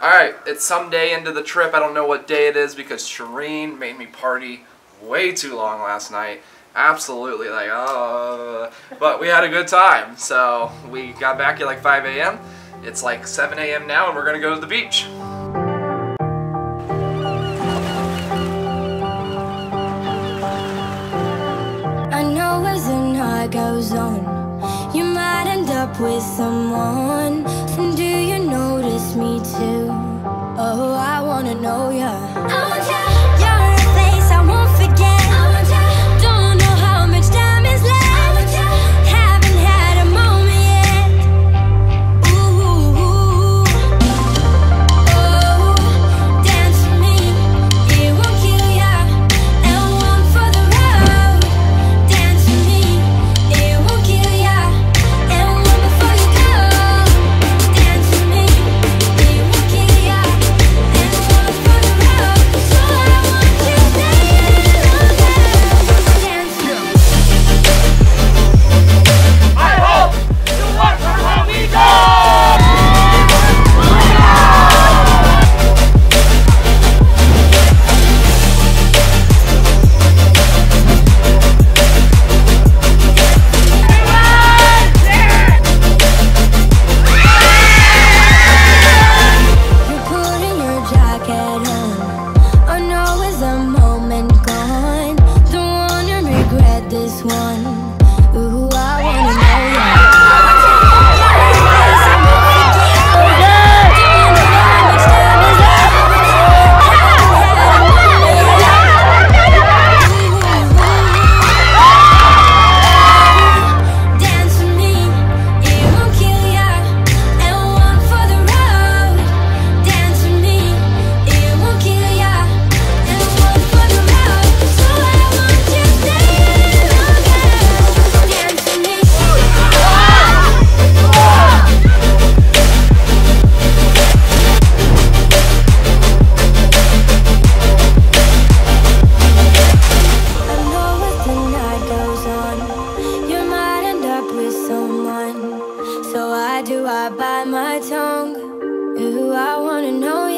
Alright, it's some day into the trip. I don't know what day it is because Shireen made me party way too long last night. Absolutely, like, uh, but we had a good time. So we got back at like 5 a.m. It's like 7 a.m. now and we're gonna go to the beach. I know as the night goes on, you might end up with someone Oh. Yeah. with someone. So I do, I bite my tongue. Ooh, I wanna know you.